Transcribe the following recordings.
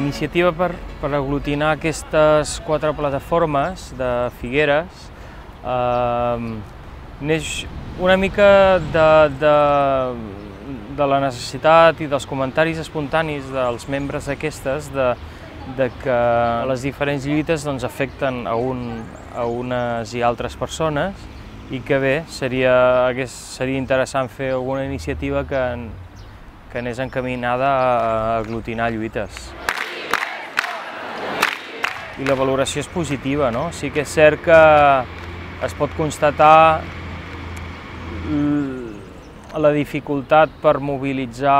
iniciativa per, per aglutinar aquestes quatre plataformes de Figueres eh, neix una mica de, de, de la necessitat i dels comentaris espontanis dels membres d'aquestes de, de que les diferents lluites doncs, afecten a, un, a unes i altres persones i que bé, seria, hagués, seria interessant fer alguna iniciativa que, que anés encaminada a aglutinar lluites. I la valoració és positiva, no? Sí que és cert que es pot constatar la dificultat per mobilitzar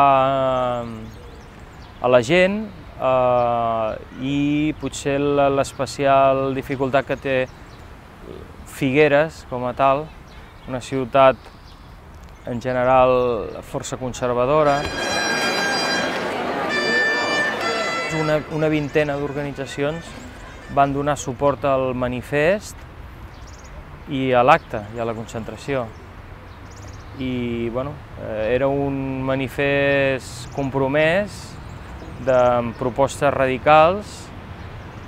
a la gent eh, i potser l'especial dificultat que té Figueres com a tal, una ciutat en general força conservadora. Una, una vintena d'organitzacions van donar suport al manifest i a l'acte i a la concentració. I bueno, eh, era un manifest compromès de propostes radicals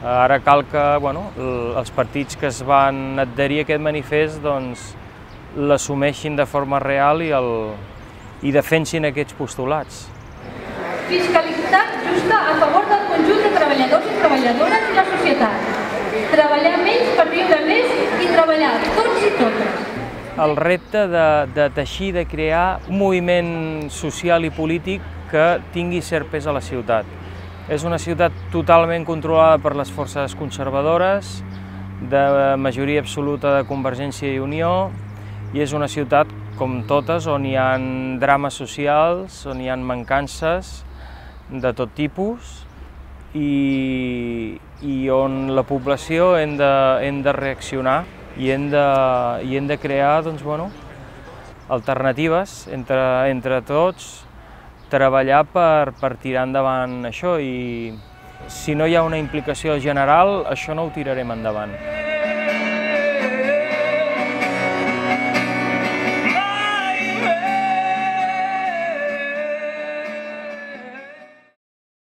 Ara cal que bueno, els partits que es van adherir a aquest manifest doncs, l'assumeixin de forma real i, el, i defensin aquests postulats. Fiscalitat justa a favor del conjunt de treballadors i treballadores i la societat. Treballar menys per viure més i treballar tots i totes. El repte de, de teixir, de crear un moviment social i polític que tingui cert pes a la ciutat és una ciutat totalment controlada per les forces conservadores, de majoria absoluta de Convergència i Unió, i és una ciutat, com totes, on hi ha drames socials, on hi ha mancances de tot tipus, i, i on la població hem de, hem de reaccionar i hem de, i hem de crear doncs, bueno, alternatives entre, entre tots, treballar per, per tirar endavant això i si no hi ha una implicació general, això no ho tirarem endavant.